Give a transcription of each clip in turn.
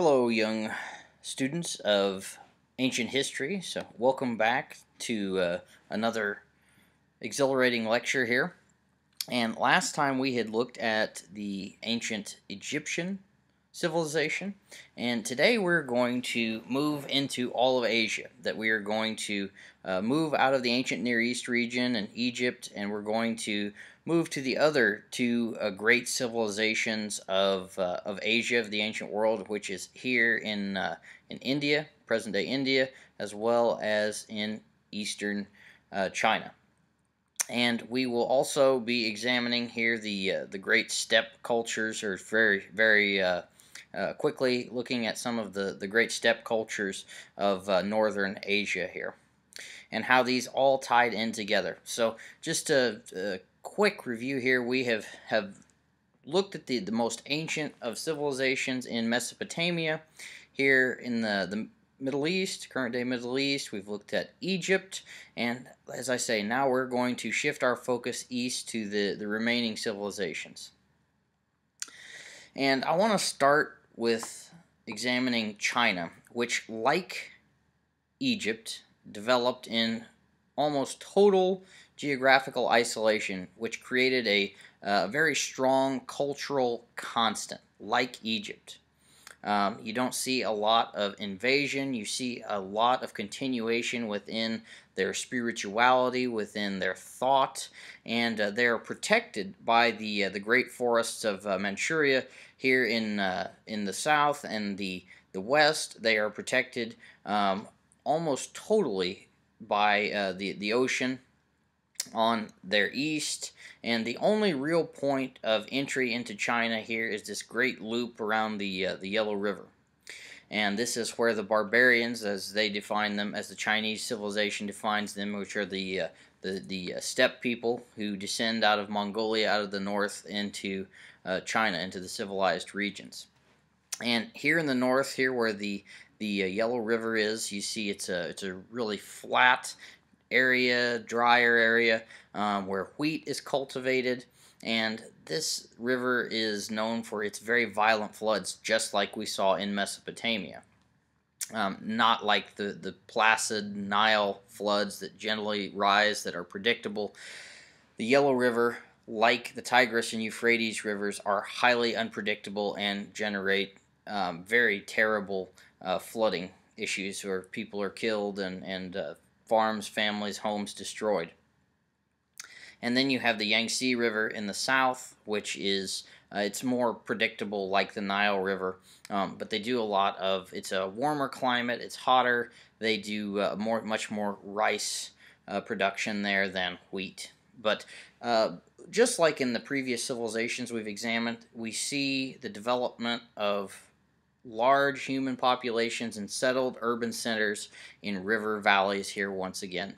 Hello, young students of ancient history. So, welcome back to uh, another exhilarating lecture here. And last time we had looked at the ancient Egyptian civilization, and today we're going to move into all of Asia. That we are going to uh, move out of the ancient Near East region and Egypt, and we're going to move to the other two uh, great civilizations of, uh, of Asia, of the ancient world, which is here in, uh, in India, present day India, as well as in eastern uh, China. And we will also be examining here the, uh, the great steppe cultures, or very, very uh, Uh, quickly looking at some of the, the great steppe cultures of uh, northern Asia here and how these all tied in together. So just a, a uh, quick review here, we have, have looked at the, the most ancient of civilizations in Mesopotamia. Here in the, the Middle East, current day Middle East, we've looked at Egypt, and as I say, now we're going to shift our focus east to the, the remaining civilizations. And I want to start with examining China, which, like Egypt, developed in almost total geographical isolation, which created a uh, very strong cultural constant, like Egypt. Um, you don't see a lot of invasion. You see a lot of continuation within their spirituality, within their thought, and uh, they are protected by the uh, the great forests of uh, Manchuria here in uh, in the south and the the west. They are protected um, almost totally by uh, the the ocean on their east and the only real point of entry into China here is this great loop around the uh, the Yellow River and this is where the barbarians as they define them as the Chinese civilization defines them which are the uh, the, the uh, steppe people who descend out of Mongolia out of the north into uh, China into the civilized regions and here in the north here where the the uh, Yellow River is you see it's a it's a really flat area, drier area, um, where wheat is cultivated. And this river is known for its very violent floods, just like we saw in Mesopotamia. Um, not like the, the placid Nile floods that generally rise that are predictable. The Yellow River, like the Tigris and Euphrates rivers, are highly unpredictable and generate um, very terrible uh, flooding issues where people are killed and, and uh, farms, families, homes destroyed. And then you have the Yangtze River in the south, which is uh, it's more predictable like the Nile River, um, but they do a lot of. It's a warmer climate. It's hotter. They do uh, more, much more rice uh, production there than wheat. But uh, just like in the previous civilizations we've examined, we see the development of large human populations and settled urban centers in river valleys here once again.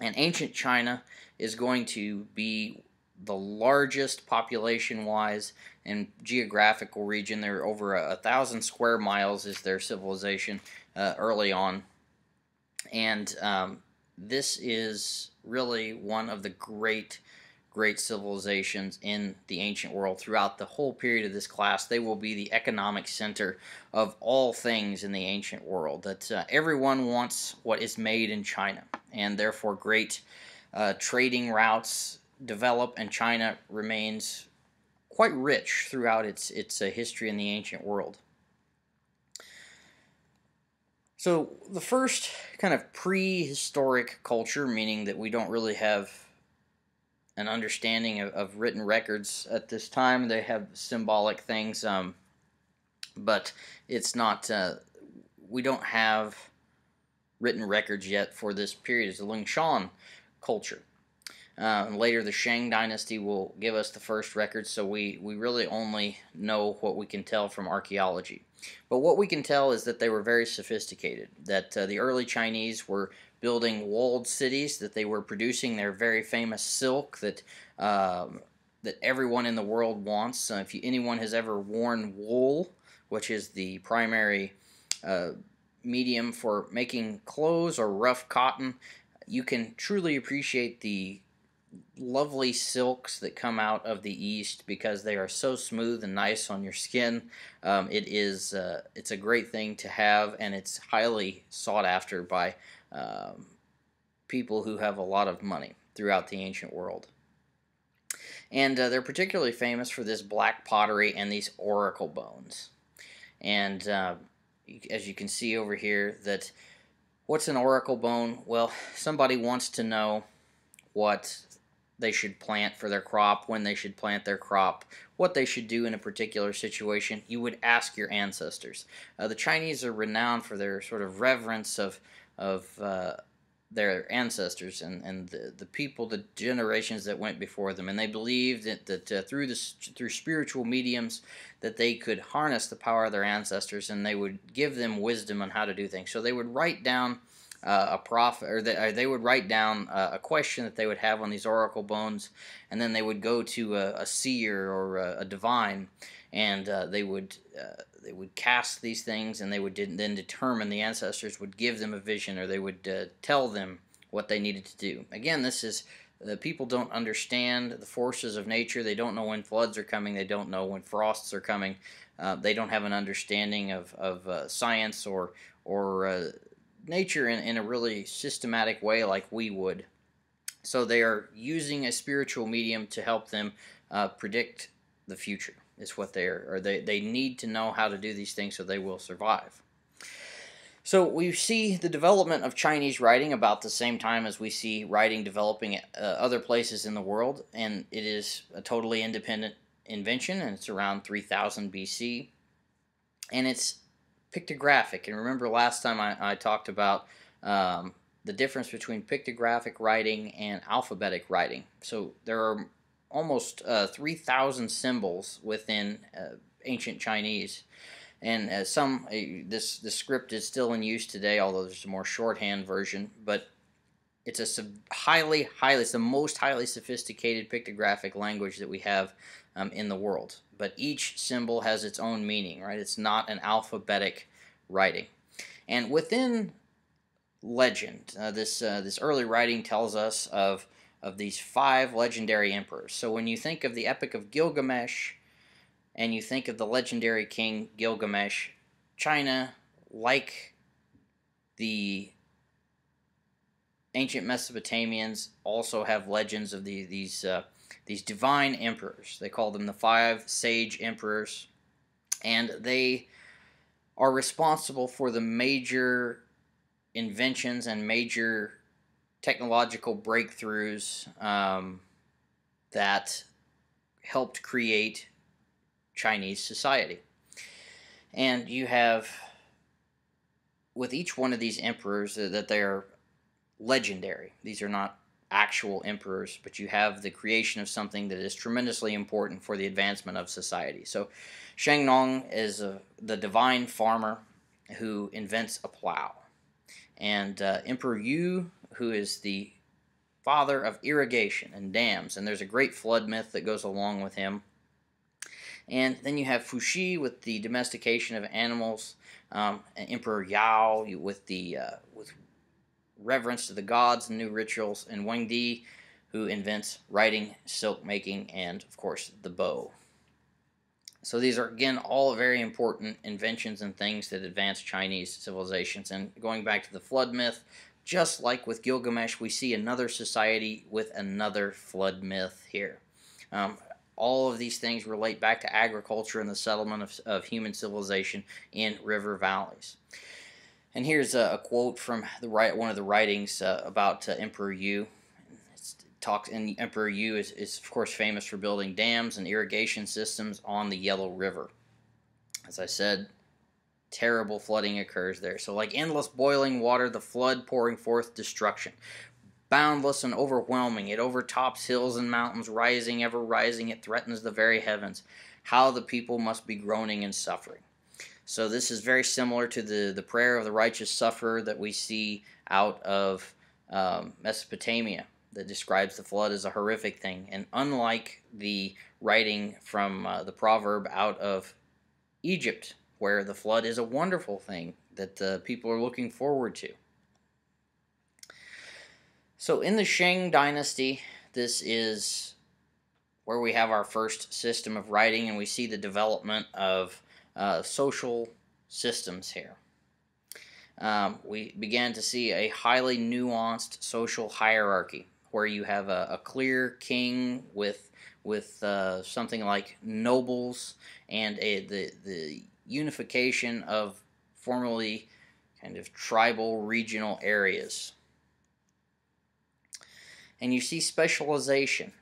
And ancient China is going to be the largest population-wise and geographical region. They're over a, a, thousand square miles is their civilization uh, early on. And um, this is really one of the great great civilizations in the ancient world throughout the whole period of this class. They will be the economic center of all things in the ancient world. That uh, everyone wants what is made in China, and therefore great uh, trading routes develop, and China remains quite rich throughout its its uh, history in the ancient world. So the first kind of prehistoric culture, meaning that we don't really have an understanding of, of, written records at this time. They have symbolic things, um, but it's not. Uh, we don't have written records yet for this period. It's the Lung-Shan culture. Uh, later, the Shang dynasty will give us the first records, so we, we really only know what we can tell from archaeology. But what we can tell is that they were very sophisticated, that uh, the early Chinese were building walled cities, that they were producing their very famous silk that um, that everyone in the world wants. Uh, if you, anyone has ever worn wool, which is the primary uh, medium for making clothes or rough cotton, you can truly appreciate the lovely silks that come out of the east because they are so smooth and nice on your skin. Um, it is uh, it's a great thing to have, and it's highly sought after by um, people who have a lot of money throughout the ancient world. And uh, they're particularly famous for this black pottery and these oracle bones. And uh, as you can see over here, that what's an oracle bone? Well, somebody wants to know what they should plant for their crop, when they should plant their crop, what they should do in a particular situation, you would ask your ancestors. Uh, the Chinese are renowned for their sort of reverence of of uh, their ancestors and, and the, the people, the generations that went before them, and they believed that, that uh, through this through spiritual mediums that they could harness the power of their ancestors and they would give them wisdom on how to do things. So they would write down uh, a prophet, or they, or they, would write down uh, a question that they would have on these oracle bones, and then they would go to a, a seer or a, a divine, and uh, they would uh, they would cast these things, and they would then determine the ancestors would give them a vision, or they would uh, tell them what they needed to do. Again, this is the people don't understand the forces of nature. They don't know when floods are coming. They don't know when frosts are coming. Uh, they don't have an understanding of, of science or or nature in, in a really systematic way like we would. So they are using a spiritual medium to help them uh, predict the future. Is what they're or they, they need to know how to do these things so they will survive. So we see the development of Chinese writing about the same time as we see writing developing uh, other places in the world, and it is a totally independent invention, and it's around 3000 BC, and it's pictographic. And remember last time I, I talked about um, the difference between pictographic writing and alphabetic writing. So there are almost uh, 3,000 symbols within uh, ancient Chinese. And uh, some, uh, this, script is still in use today, although there's a more shorthand version. But it's a highly, highly, it's the most highly sophisticated pictographic language that we have um, in the world. But each symbol has its own meaning, right? It's not an alphabetic writing. And within legend, uh, this uh, this early writing tells us of of these five legendary emperors. So when you think of the Epic of Gilgamesh, and you think of the legendary king Gilgamesh, China, like the ancient Mesopotamians, also have legends of the, these uh, these divine emperors. They call them the five sage emperors, and they are responsible for the major inventions and major technological breakthroughs um, that helped create Chinese society. And you have, with each one of these emperors, that they're legendary. These are not actual emperors, but you have the creation of something that is tremendously important for the advancement of society. So, Sheng Nong is a, the divine farmer who invents a plow, and uh, Emperor Yu, who is the father of irrigation and dams, and there's a great flood myth that goes along with him. And then you have Fuxi with the domestication of animals, um, Emperor Yao with the uh, with reverence to the gods and new rituals, and Huang Di, who invents writing, silk making, and of course the bow. So these are again all very important inventions and things that advance Chinese civilizations. And going back to the flood myth, just like with Gilgamesh, we see another society with another flood myth here. Um, all of these things relate back to agriculture and the settlement of, of human civilization in river valleys. And here's a, a quote from the right one of the writings uh, about uh, Emperor Yu. It talks, and Emperor Yu is, is of course famous for building dams and irrigation systems on the Yellow River. As I said, terrible flooding occurs there. So, like endless boiling water, the flood pouring forth destruction. Boundless and overwhelming, it overtops hills and mountains, rising, ever rising, it threatens the very heavens. How the people must be groaning and suffering. So this is very similar to the, the prayer of the righteous sufferer that we see out of um, Mesopotamia that describes the flood as a horrific thing. And unlike the writing from uh, the proverb out of Egypt, where the flood is a wonderful thing that uh, people are looking forward to. So in the Shang dynasty, this is where we have our first system of writing and we see the development of uh, social systems here. Um, we began to see a highly nuanced social hierarchy where you have a, a clear king with with uh, something like nobles and a, the the unification of formerly kind of tribal regional areas. And you see specialization.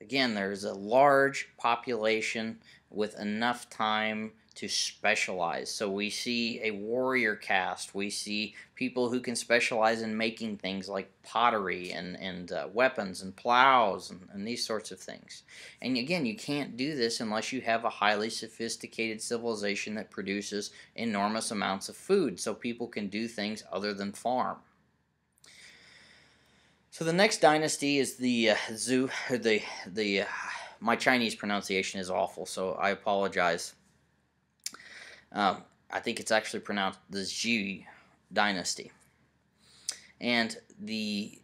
Again, there's a large population with enough time to specialize. So we see a warrior caste. We see people who can specialize in making things like pottery and, and uh, weapons and plows and, and these sorts of things. And again, you can't do this unless you have a highly sophisticated civilization that produces enormous amounts of food so people can do things other than farm. So the next dynasty is the uh, Zhou, the, the, uh, my Chinese pronunciation is awful, so I apologize. Um, I think it's actually pronounced the Zhou dynasty. And the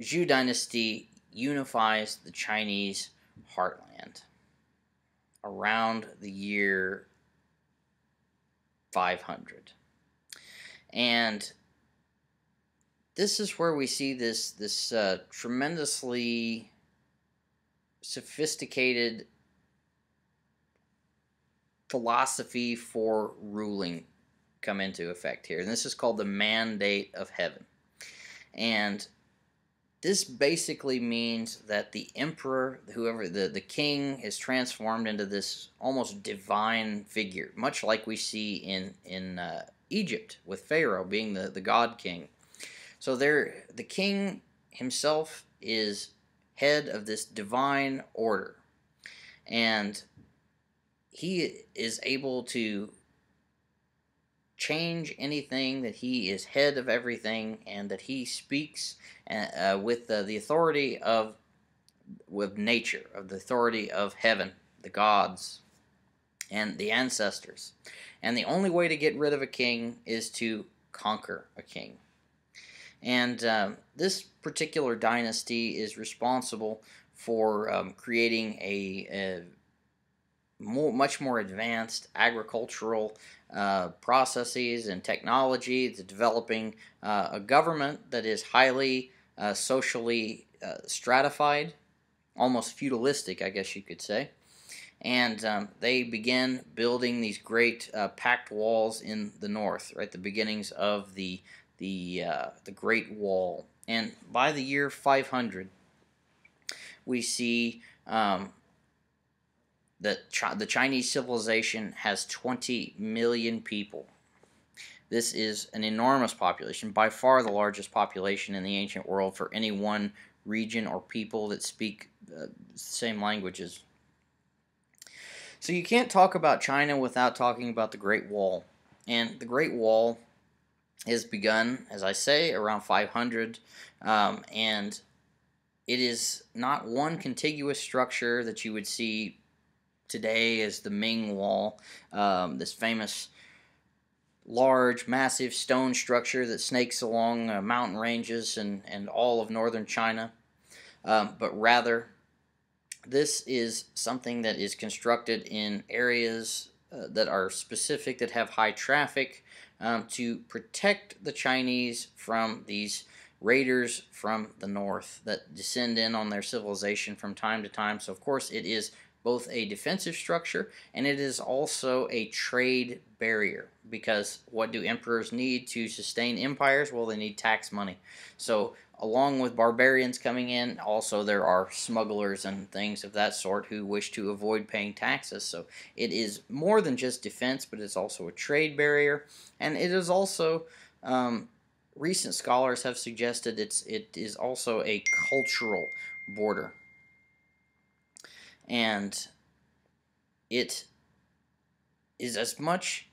Zhou dynasty unifies the Chinese heartland around the year 500. And this is where we see this this uh, tremendously sophisticated philosophy for ruling come into effect here. And this is called the mandate of heaven. And this basically means that the emperor, whoever the, the king, is transformed into this almost divine figure, much like we see in in uh, Egypt with Pharaoh being the, the god king. So there, the king himself is head of this divine order, and he is able to change anything, that he is head of everything, and that he speaks uh, with uh, the authority of with nature, of the authority of heaven, the gods, and the ancestors. And the only way to get rid of a king is to conquer a king. And um, this particular dynasty is responsible for um, creating a, a more, much more advanced agricultural uh, processes and technology. It's developing uh, a government that is highly uh, socially uh, stratified, almost feudalistic, I guess you could say. And um, they begin building these great uh, packed walls in the north, right? The beginnings of the the uh, the Great Wall. And by the year 500, we see um, that Ch the Chinese civilization has 20 million people. This is an enormous population, by far the largest population in the ancient world for any one region or people that speak uh, same languages. So you can't talk about China without talking about the Great Wall. And the Great Wall has begun, as I say, around 500, um, and it is not one contiguous structure that you would see today is the Ming Wall, um, this famous large, massive stone structure that snakes along uh, mountain ranges and, and all of northern China. Um, but rather, this is something that is constructed in areas uh, that are specific, that have high traffic, um, to protect the Chinese from these raiders from the north that descend in on their civilization from time to time. So, of course, it is both a defensive structure and it is also a trade barrier because what do emperors need to sustain empires? Well, they need tax money. So, along with barbarians coming in, also there are smugglers and things of that sort who wish to avoid paying taxes. So, it is more than just defense, but it's also a trade barrier, and it is also um, recent scholars have suggested it's it is also a cultural border and it is as much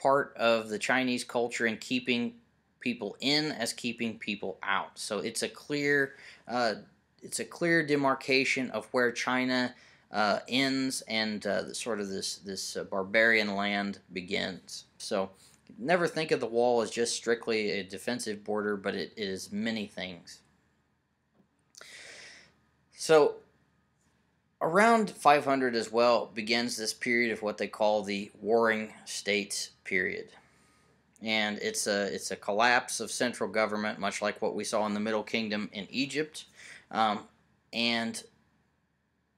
part of the Chinese culture in keeping people in as keeping people out. So it's a clear, uh, it's a clear demarcation of where China uh, ends and uh, sort of this this uh, barbarian land begins. So never think of the wall as just strictly a defensive border, but it is many things. So, around 500 as well begins this period of what they call the Warring States period. And it's a, it's a collapse of central government, much like what we saw in the Middle Kingdom in Egypt. Um, and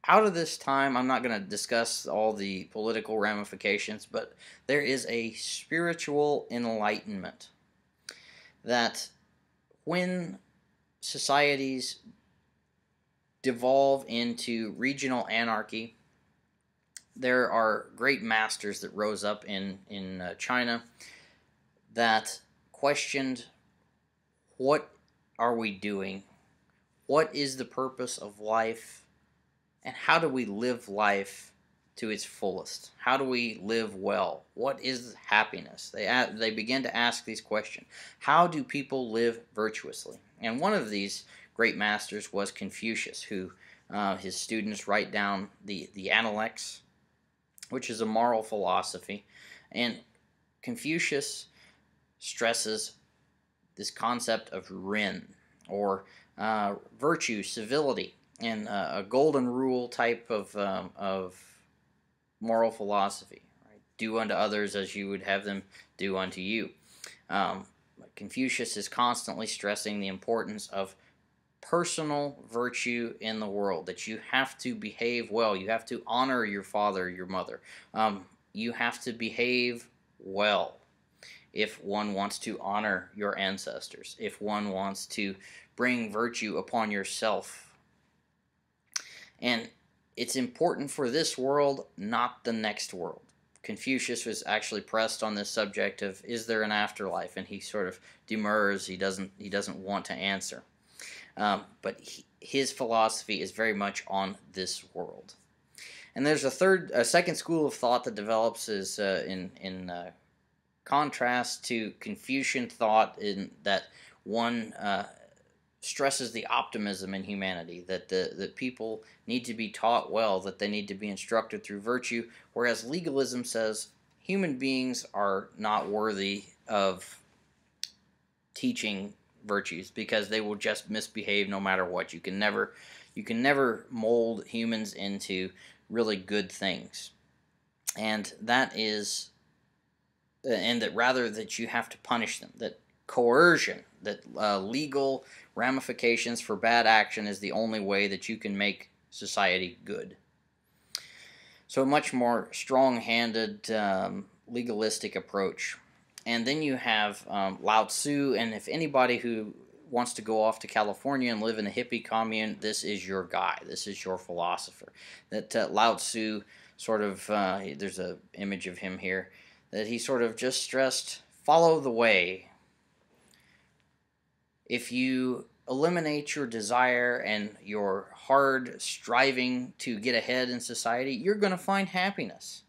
out of this time, I'm not going to discuss all the political ramifications, but there is a spiritual enlightenment that when societies devolve into regional anarchy, there are great masters that rose up in, in uh, China that questioned what are we doing? What is the purpose of life? And how do we live life to its fullest? How do we live well? What is happiness? They, they begin to ask these questions. How do people live virtuously? And one of these great masters was Confucius, who uh, his students write down the, the Analects, which is a moral philosophy. And Confucius stresses this concept of ren, or uh, virtue, civility, and uh, a golden rule type of, um, of moral philosophy. Right? Do unto others as you would have them do unto you. Um, Confucius is constantly stressing the importance of personal virtue in the world that you have to behave well. You have to honor your father your mother. Um, you have to behave well. If one wants to honor your ancestors if one wants to bring virtue upon yourself. And it's important for this world not the next world. Confucius was actually pressed on this subject of is there an afterlife? And he sort of demurs he doesn't he doesn't want to answer um, but he, his philosophy is very much on this world. And there's a third, a second school of thought that develops is uh, in in uh, contrast to Confucian thought in that one uh, stresses the optimism in humanity that the that people need to be taught well, that they need to be instructed through virtue, whereas legalism says human beings are not worthy of teaching virtues because they will just misbehave no matter what. You can never you can never mold humans into really good things. And that is and that rather that you have to punish them, that coercion, that uh, legal ramifications for bad action is the only way that you can make society good. So a much more strong-handed, um, legalistic approach and then you have um, Lao Tzu, and if anybody who wants to go off to California and live in a hippie commune, this is your guy. This is your philosopher. That uh, Lao Tzu sort of, uh, there's an image of him here, that he sort of just stressed, follow the way. If you eliminate your desire and your hard striving to get ahead in society, you're going to find happiness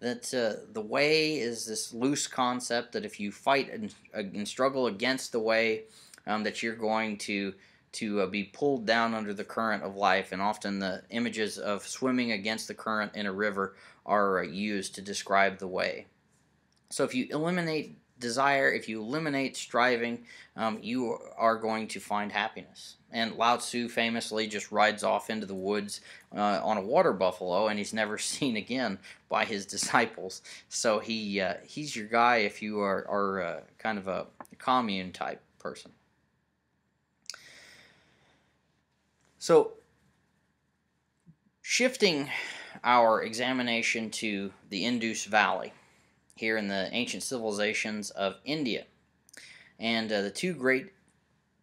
that uh, the way is this loose concept that if you fight and, uh, and struggle against the way, um, that you're going to to uh, be pulled down under the current of life. And often the images of swimming against the current in a river are uh, used to describe the way. So if you eliminate desire, if you eliminate striving, um, you are going to find happiness. And Lao Tzu famously just rides off into the woods uh, on a water buffalo, and he's never seen again by his disciples. So he uh, he's your guy if you are, are uh, kind of a commune type person. So shifting our examination to the Indus Valley here in the ancient civilizations of India. And uh, the two great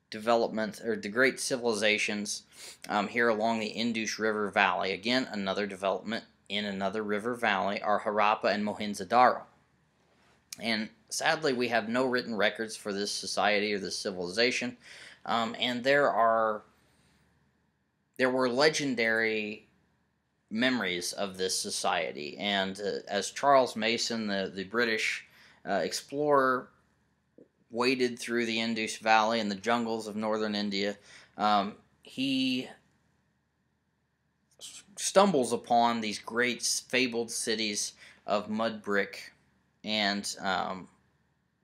developments, or the great civilizations um, here along the Indus River Valley, again, another development in another river valley, are Harappa and Mohenjo-Daro. And sadly, we have no written records for this society or this civilization. Um, and there are there were legendary memories of this society. And uh, as Charles Masson, the, the British uh, explorer, waded through the Indus Valley and the jungles of northern India, um, he stumbles upon these great fabled cities of mud brick, and um,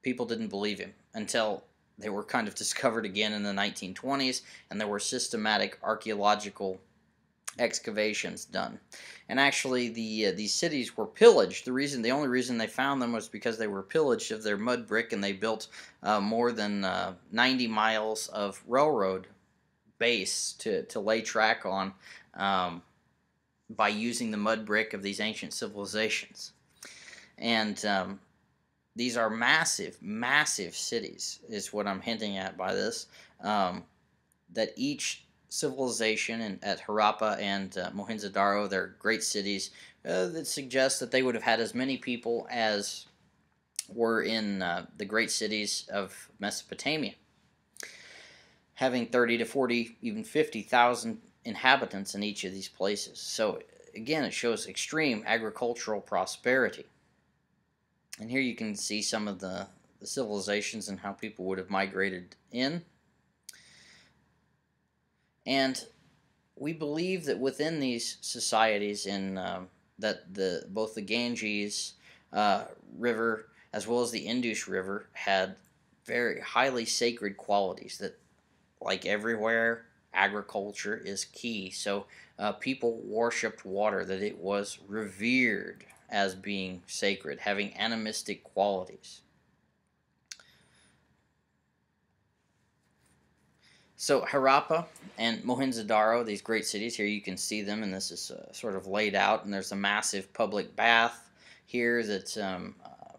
people didn't believe him until they were kind of discovered again in the 1920s, and there were systematic archaeological excavations done. And actually, the uh, these cities were pillaged. The reason, the only reason they found them was because they were pillaged of their mud brick, and they built uh, more than uh, 90 miles of railroad base to to lay track on um, by using the mud brick of these ancient civilizations. And um, these are massive, massive cities, is what I'm hinting at by this. Um, that each civilization in, at Harappa and uh, Mohenjo-Daro. They're great cities uh, that suggest that they would have had as many people as were in uh, the great cities of Mesopotamia, having 30 to 40, even 50,000 inhabitants in each of these places. So again, it shows extreme agricultural prosperity. And here you can see some of the, the civilizations and how people would have migrated in. And we believe that within these societies, in um, that the both the Ganges uh, River as well as the Indus River had very highly sacred qualities. That, like everywhere, agriculture is key. So uh, people worshipped water. That it was revered as being sacred, having animistic qualities. So Harappa and Mohenjo-Daro, these great cities, here you can see them, and this is uh, sort of laid out, and there's a massive public bath here that, um, uh,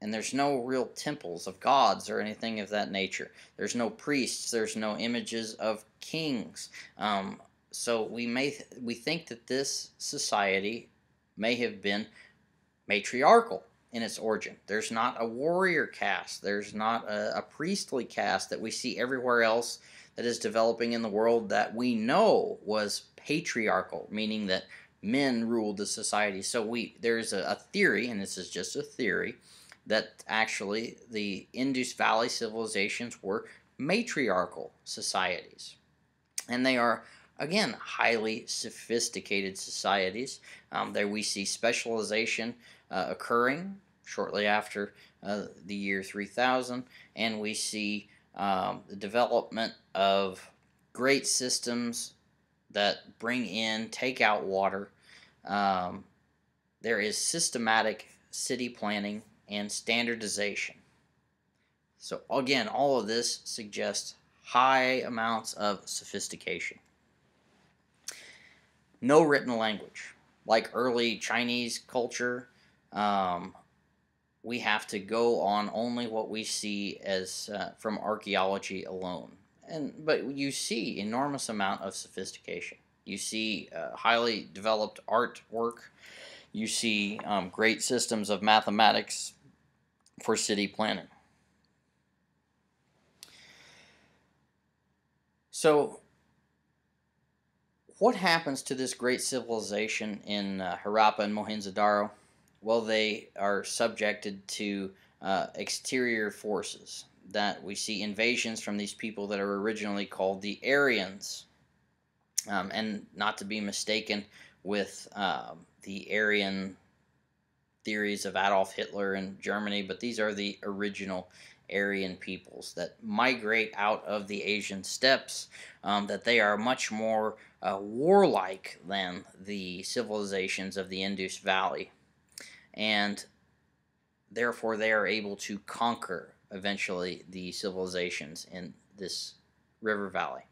and there's no real temples of gods or anything of that nature. There's no priests, there's no images of kings. Um, so we may th we think that this society may have been matriarchal in its origin. There's not a warrior caste. There's not a, a priestly caste that we see everywhere else that is developing in the world that we know was patriarchal, meaning that men ruled the society. So we there's a, a theory, and this is just a theory, that actually the Indus Valley civilizations were matriarchal societies. And they are, again, highly sophisticated societies. Um, there we see specialization uh, occurring shortly after uh, the year 3000, and we see um, the development of great systems that bring in, take out water. Um, there is systematic city planning and standardization. So again, all of this suggests high amounts of sophistication. No written language. Like early Chinese culture, um, we have to go on only what we see as uh, from archaeology alone. And but you see enormous amount of sophistication. You see uh, highly developed artwork. You see um, great systems of mathematics for city planning. So, what happens to this great civilization in uh, Harappa and Mohenjo-Daro? Well, they are subjected to uh, exterior forces. That we see invasions from these people that are originally called the Aryans, um, and not to be mistaken with um, the Aryan theories of Adolf Hitler in Germany, but these are the original Aryan peoples that migrate out of the Asian steppes, um, that they are much more uh, warlike than the civilizations of the Indus Valley and therefore they are able to conquer eventually the civilizations in this river valley.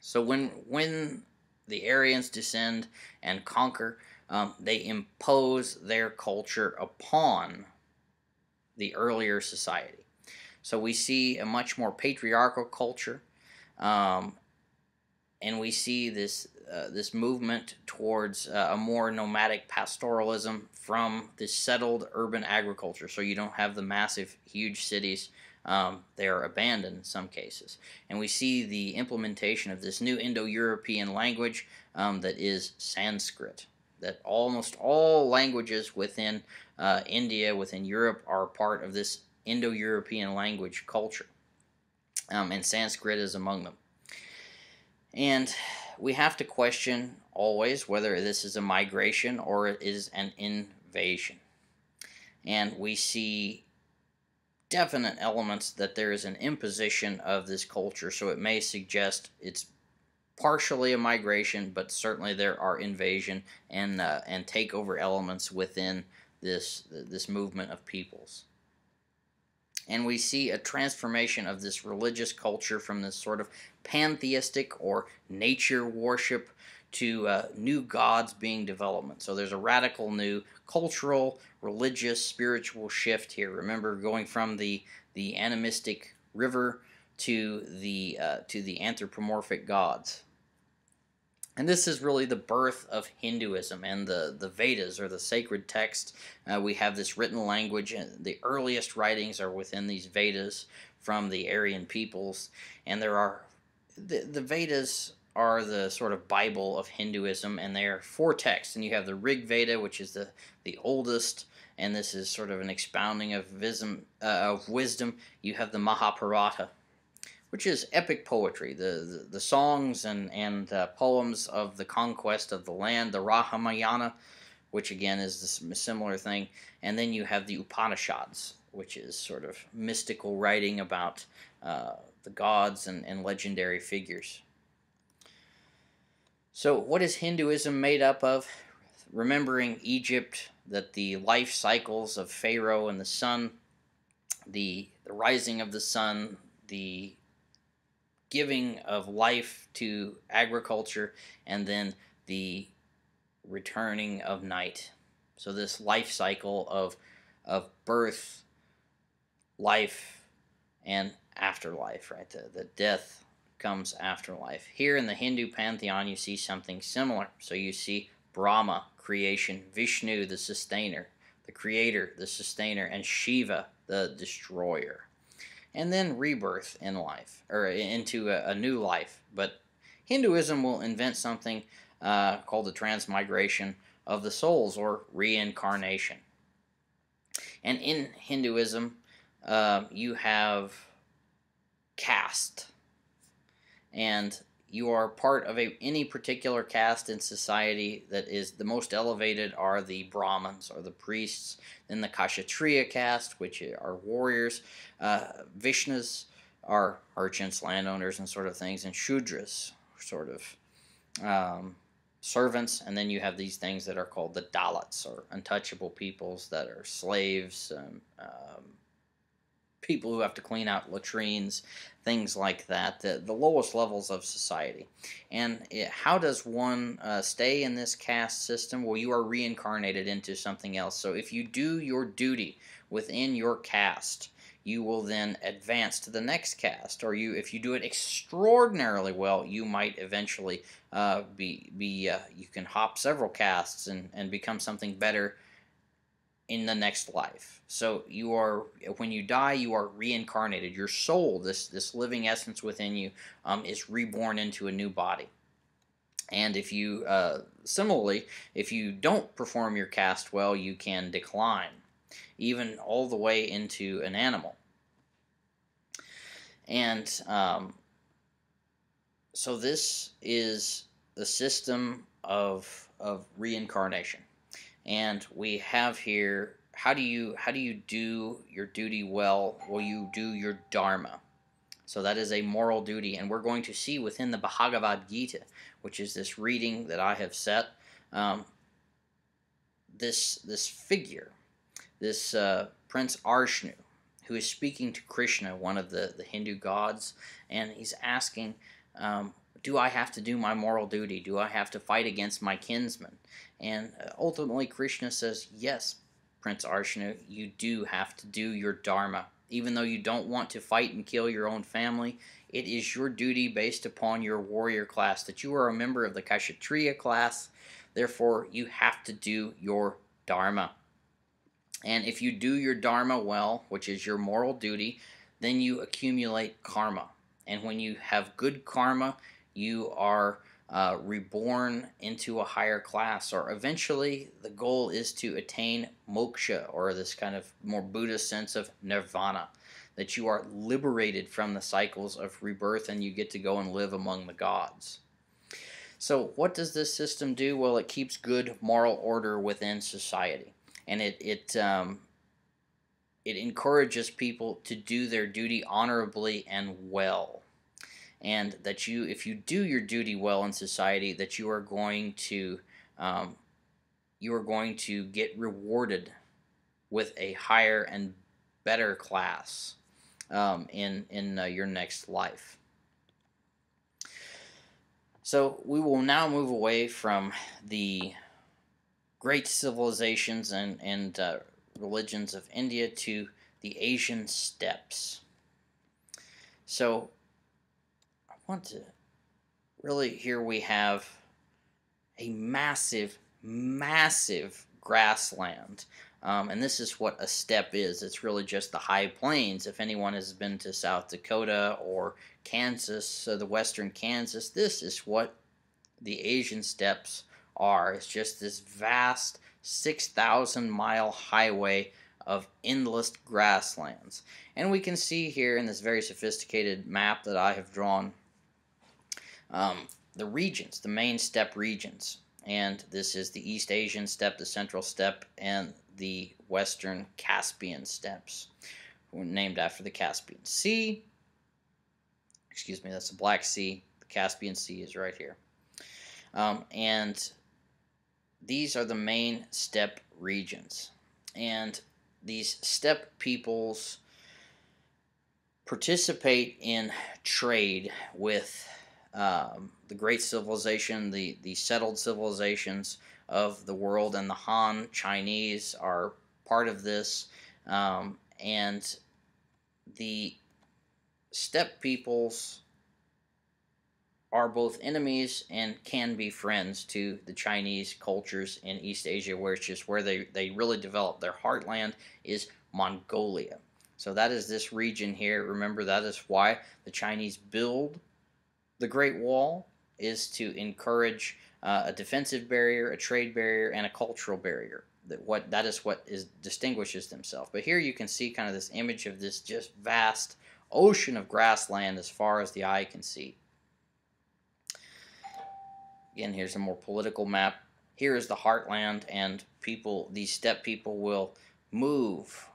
So when when the Aryans descend and conquer, um, they impose their culture upon the earlier society. So we see a much more patriarchal culture, um, and we see this uh, this movement towards uh, a more nomadic pastoralism from the settled urban agriculture. So you don't have the massive, huge cities. Um, they are abandoned in some cases. And we see the implementation of this new Indo European language um, that is Sanskrit. That almost all languages within uh, India, within Europe, are part of this Indo European language culture. Um, and Sanskrit is among them. And we have to question always whether this is a migration or it is an invasion. And we see definite elements that there is an imposition of this culture, so it may suggest it's partially a migration, but certainly there are invasion and uh, and takeover elements within this this movement of peoples. And we see a transformation of this religious culture from this sort of pantheistic or nature worship to uh, new gods being development. So there's a radical new cultural, religious, spiritual shift here. Remember, going from the the animistic river to the uh, to the anthropomorphic gods. And this is really the birth of Hinduism and the, the Vedas, or the sacred text. Uh, we have this written language, and the earliest writings are within these Vedas from the Aryan peoples. And there are the, the Vedas are the sort of Bible of Hinduism, and they are four texts. And you have the Rig Veda, which is the, the oldest, and this is sort of an expounding of, vism, uh, of wisdom. You have the Mahabharata, which is epic poetry, the, the, the songs and, and uh, poems of the conquest of the land, the Ramayana, which again is a similar thing. And then you have the Upanishads, which is sort of mystical writing about uh, the gods and, and legendary figures. So, what is Hinduism made up of? Remembering Egypt, that the life cycles of Pharaoh and the sun, the, the rising of the sun, the giving of life to agriculture, and then the returning of night. So, this life cycle of, of birth, life, and afterlife, right? The, the death, comes after life. Here in the Hindu pantheon, you see something similar. So you see Brahma, creation, Vishnu, the sustainer, the creator, the sustainer, and Shiva, the destroyer. And then rebirth in life, or into a, a new life. But Hinduism will invent something uh, called the transmigration of the souls, or reincarnation. And in Hinduism, uh, you have caste and you are part of a any particular caste in society that is the most elevated are the Brahmins or the priests, then the Kshatriya caste, which are warriors, uh, Vaishyas are merchants, landowners, and sort of things, and Shudras, sort of um, servants, and then you have these things that are called the Dalits or untouchable peoples that are slaves. Um, people who have to clean out latrines, things like that, the, the lowest levels of society. And it, how does one uh, stay in this caste system? Well, you are reincarnated into something else. So if you do your duty within your caste, you will then advance to the next caste or you if you do it extraordinarily well you might eventually uh, be be uh, you can hop several castes and, and become something better in the next life. So you are when you die, you are reincarnated. Your soul, this this living essence within you, um, is reborn into a new body. And if you uh, similarly, if you don't perform your caste well, you can decline, even all the way into an animal. And um, so this is the system of of reincarnation and we have here how do you how do you do your duty well? Well you do your dharma. So that is a moral duty. And we're going to see within the bhagavad gita which is this reading that i have set um, this this figure this uh, prince Arjuna who is speaking to krishna one of the, the hindu gods. And he's asking um, do I have to do my moral duty? Do I have to fight against my kinsmen? And uh, ultimately, Krishna says, yes, Prince Arjuna, you do have to do your dharma. Even though you don't want to fight and kill your own family, it is your duty based upon your warrior class that you are a member of the Kshatriya class. Therefore, you have to do your dharma. And if you do your dharma well, which is your moral duty, then you accumulate karma. And when you have good karma, you are uh, reborn into a higher class, or eventually the goal is to attain moksha, or this kind of more Buddhist sense of nirvana, that you are liberated from the cycles of rebirth and you get to go and live among the gods. So, what does this system do? Well, it keeps good moral order within society, and it it um, it encourages people to do their duty honorably and well and that you, if you do your duty well in society, that you are going to um, you are going to get rewarded with a higher and better class um, in in uh, your next life. So we will now move away from the great civilizations and and uh, religions of India to the Asian steppes. So want to really here we have a massive, massive grassland. Um, and this is what a steppe is. It's really just the high plains. If anyone has been to South Dakota or Kansas, so the western Kansas, this is what the Asian steppes are. It's just this vast 6,000 mile highway of endless grasslands. And we can see here in this very sophisticated map that I have drawn um, the regions, the main steppe regions. And this is the East Asian steppe, the Central steppe, and the Western Caspian steppes, named after the Caspian Sea. Excuse me, that's the Black Sea. The Caspian Sea is right here. Um, and these are the main steppe regions. And these steppe peoples participate in trade with um, the great civilization, the, the settled civilizations of the world, and the Han Chinese are part of this. Um, and the steppe peoples are both enemies and can be friends to the Chinese cultures in East Asia, where it's just where they, they really develop. Their heartland is Mongolia. So that is this region here. Remember, that is why the Chinese build the Great Wall, is to encourage uh, a defensive barrier, a trade barrier, and a cultural barrier. That what that is what is distinguishes themselves. But here you can see kind of this image of this just vast ocean of grassland as far as the eye can see. Again, here's a more political map. Here is the heartland, and people, these steppe people, will move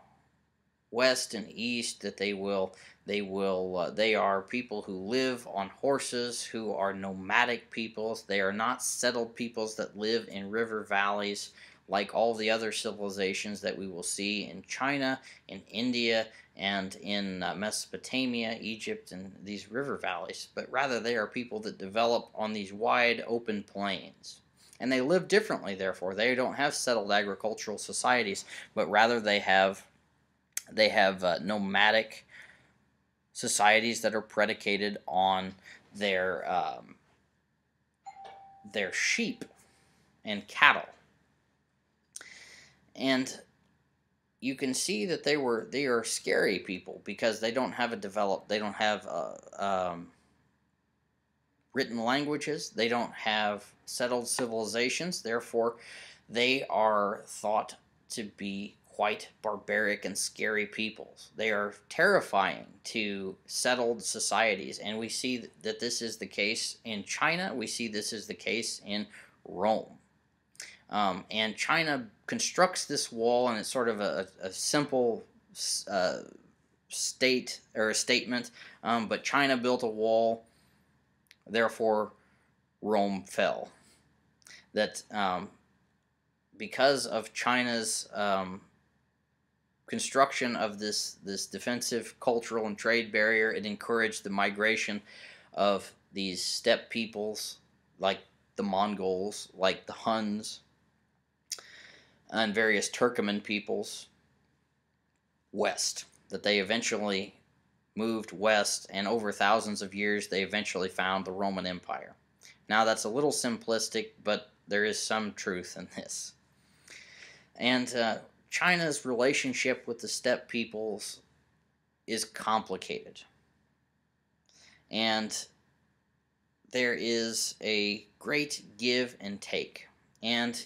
west and east. That they will, they will, uh, they are people who live on horses, who are nomadic peoples. They are not settled peoples that live in river valleys like all the other civilizations that we will see in China, in India, and in uh, Mesopotamia, Egypt, and these river valleys, but rather they are people that develop on these wide open plains. And they live differently, therefore. They don't have settled agricultural societies, but rather they have they have uh, nomadic societies that are predicated on their um, their sheep and cattle. And you can see that they were they are scary people because they don't have a developed they don't have uh, um, written languages they don't have settled civilizations therefore they are thought to be quite barbaric and scary peoples they are terrifying to settled societies and we see that this is the case in china we see this is the case in rome um, and China constructs this wall, and it's sort of a, a simple uh, state or a statement. Um, but China built a wall, therefore Rome fell. That um, because of China's um, construction of this this defensive cultural and trade barrier, it encouraged the migration of these steppe peoples like the Mongols, like the Huns, and various Turkoman peoples west. That they eventually moved west, and over thousands of years, they eventually found the Roman Empire. Now, that's a little simplistic, but there is some truth in this. And uh, China's relationship with the steppe peoples is complicated. And there is a great give and take. And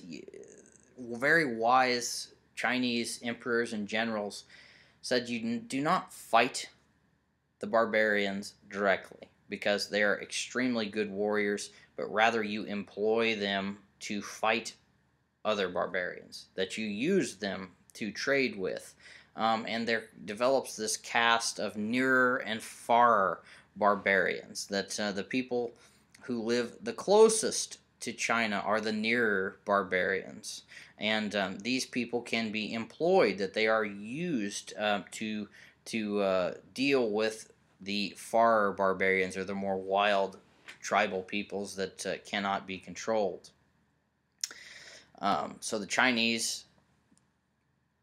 very wise Chinese emperors and generals said you do not fight the barbarians directly because they are extremely good warriors, but rather you employ them to fight other barbarians, that you use them to trade with. Um, and there develops this caste of nearer and farer barbarians. That uh, the people who live the closest to China are the nearer barbarians. And um, these people can be employed, that they are used uh, to, to uh, deal with the far barbarians or the more wild tribal peoples that uh, cannot be controlled. Um, so the Chinese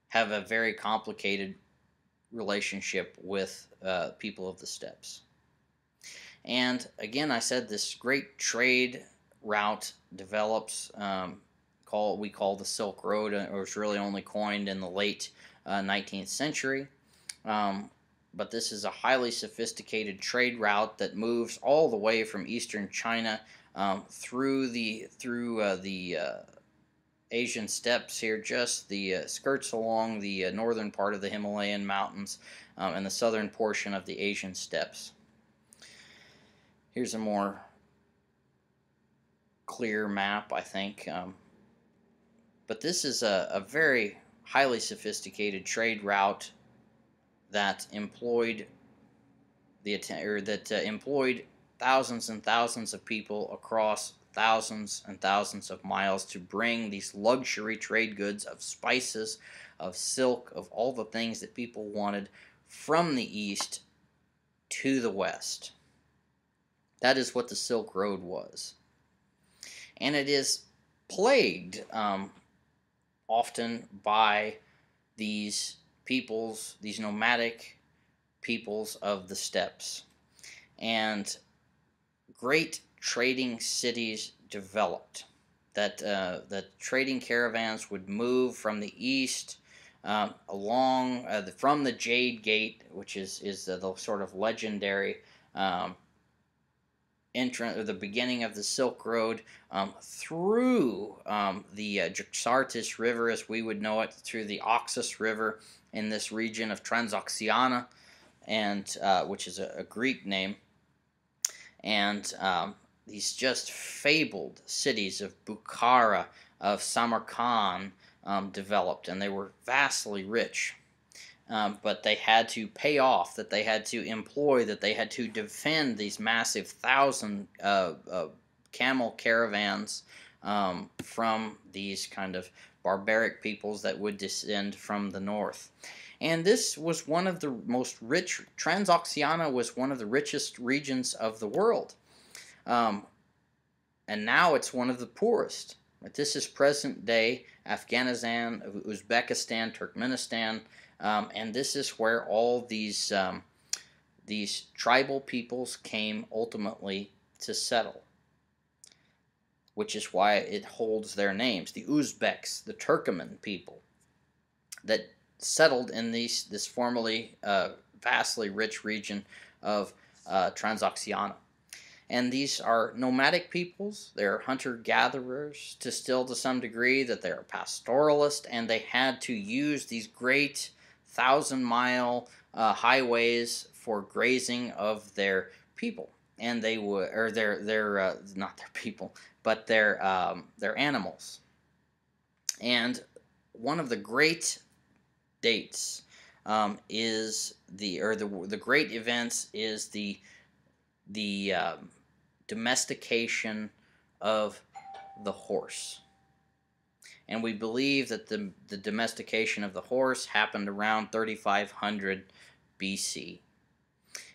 have a very complicated relationship with uh, people of the steppes. And again, I said this great trade route develops. Um, call we call the Silk Road, uh, or was really only coined in the late uh, 19th century. Um, but this is a highly sophisticated trade route that moves all the way from eastern China um, through the through uh, the uh, Asian steppes here, just the uh, skirts along the uh, northern part of the Himalayan mountains um, and the southern portion of the Asian steppes. Here's a more clear map, I think. Um, but this is a, a very highly sophisticated trade route that employed the or that uh, employed thousands and thousands of people across thousands and thousands of miles to bring these luxury trade goods of spices, of silk, of all the things that people wanted from the east to the west. That is what the Silk Road was. And it is plagued um, often by these peoples, these nomadic peoples of the steppes. And great trading cities developed. That uh, that trading caravans would move from the east um, along uh, the, from the Jade Gate, which is is the, the sort of legendary um, entrance or the beginning of the Silk Road um, through um, the uh, Jaxartes River, as we would know it, through the Oxus River in this region of Transoxiana, and uh, which is a, a, Greek name, and um, these just fabled cities of Bukhara, of Samarkand um, developed, and they were vastly rich. Um, but they had to pay off, that they had to employ, that they had to defend these massive thousand uh, uh, camel caravans um, from these kind of barbaric peoples that would descend from the north. And this was one of the most rich, Transoxiana was one of the richest regions of the world. Um, and now it's one of the poorest. This is present day Afghanistan, Uzbekistan, Turkmenistan, um, and this is where all these um, these tribal peoples came ultimately to settle, which is why it holds their names. The Uzbeks, the Turkoman people, that settled in these this formerly uh, vastly rich region of uh, Transoxiana. And these are nomadic peoples, they're hunter gatherers to still to some degree, that they're pastoralist, and they had to use these great thousand mile uh, highways for grazing of their people. And they would, or their, their uh, not their people, but their, um, their animals. And one of the great dates um, is the, or the, the great events is the, the um, domestication of the horse. And we believe that the, the domestication of the horse happened around 3500 BC.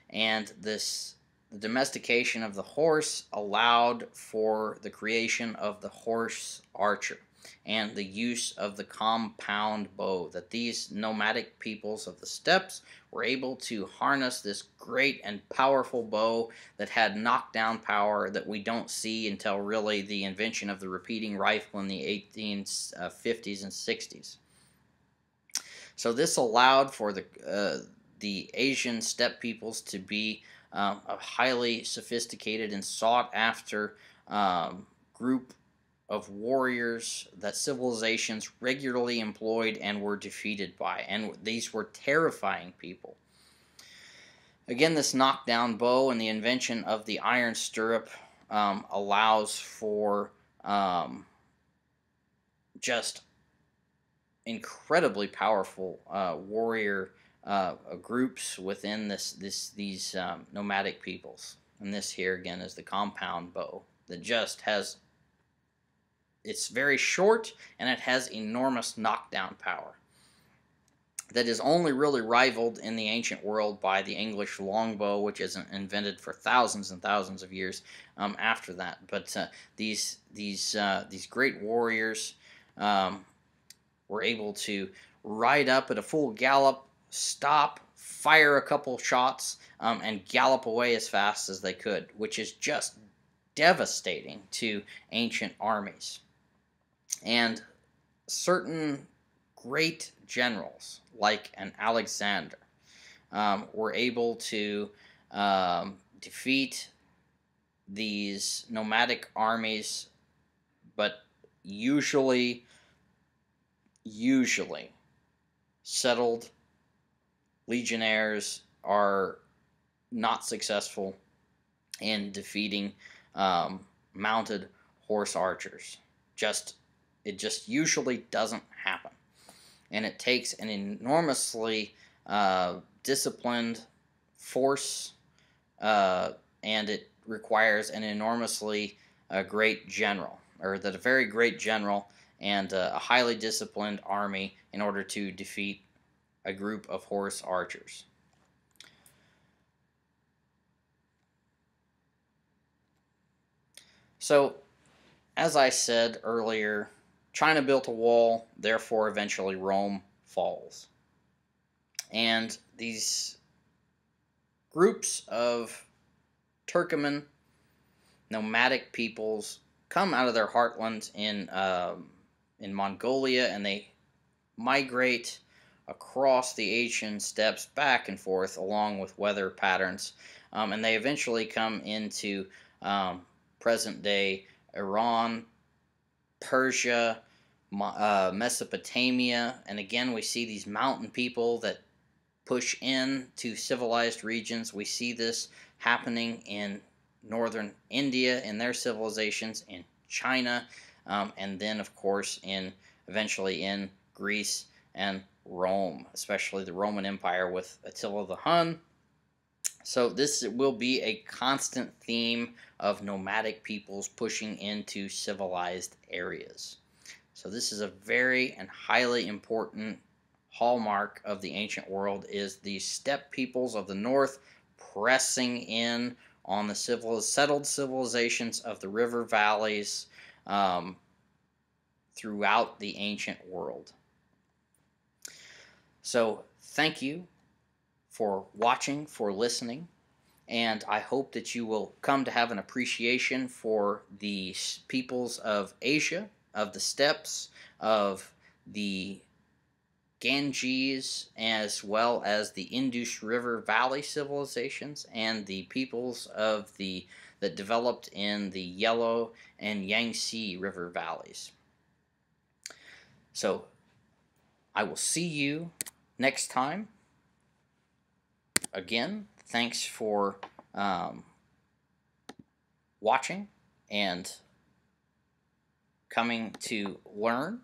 And this the domestication of the horse allowed for the creation of the horse archer and the use of the compound bow, that these nomadic peoples of the steppes were able to harness this great and powerful bow that had knockdown power that we don't see until really the invention of the repeating rifle in the 1850s uh, and 60s. So this allowed for the, uh, the Asian steppe peoples to be um, a highly sophisticated and sought after um, group of warriors that civilizations regularly employed and were defeated by. And these were terrifying people. Again, this knockdown bow and the invention of the iron stirrup um, allows for um, just incredibly powerful uh, warrior uh, groups within this this these um, nomadic peoples. And this here again is the compound bow that just has. It's very short and it has enormous knockdown power. That is only really rivaled in the ancient world by the English longbow, which is invented for thousands and thousands of years um, after that. But uh, these these uh, these great warriors um, were able to ride up at a full gallop stop, fire a couple shots, um, and gallop away as fast as they could, which is just devastating to ancient armies. And certain great generals, like an Alexander, um, were able to um, defeat these nomadic armies, but usually, usually settled legionnaires are not successful in defeating um, mounted horse archers. Just it just usually doesn't happen, and it takes an enormously uh, disciplined force, uh, and it requires an enormously uh, great general, or that a very great general and uh, a highly disciplined army in order to defeat a group of horse archers. So, as I said earlier, China built a wall, therefore, eventually Rome falls. And these groups of Turkoman nomadic peoples come out of their heartlands in um, in Mongolia, and they migrate across the Asian steppes back and forth along with weather patterns. Um, and they eventually come into um, present day Iran, Persia, uh, Mesopotamia, and again we see these mountain people that push in to civilized regions. We see this happening in northern India in their civilizations, in China, um, and then of course in eventually in Greece and Rome, especially the Roman Empire with Attila the Hun. So this will be a constant theme of nomadic peoples pushing into civilized areas. So this is a very and highly important hallmark of the ancient world is the steppe peoples of the north pressing in on the civil, settled civilizations of the river valleys um, throughout the ancient world. So, thank you for watching, for listening, and I hope that you will come to have an appreciation for the peoples of Asia, of the steppes, of the Ganges, as well as the Indus River Valley civilizations, and the peoples of the that developed in the Yellow and Yangtze River valleys. So, I will see you next time. Again, thanks for um, watching and coming to learn